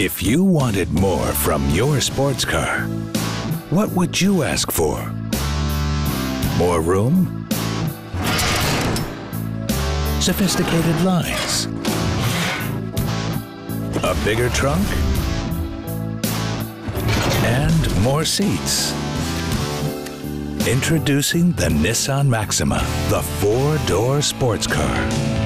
If you wanted more from your sports car, what would you ask for? More room? Sophisticated lines? A bigger trunk? And more seats? Introducing the Nissan Maxima, the four-door sports car.